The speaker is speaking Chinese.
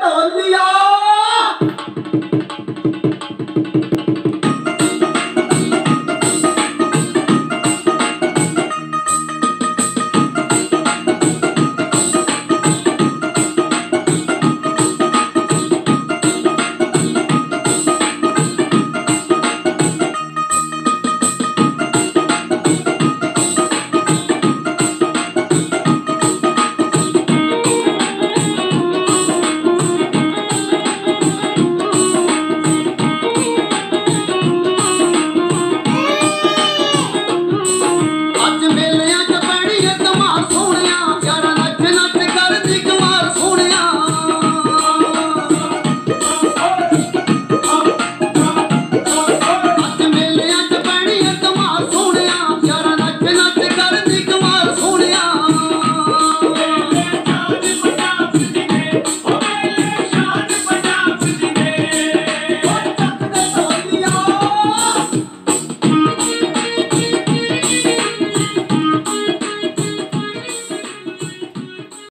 怎么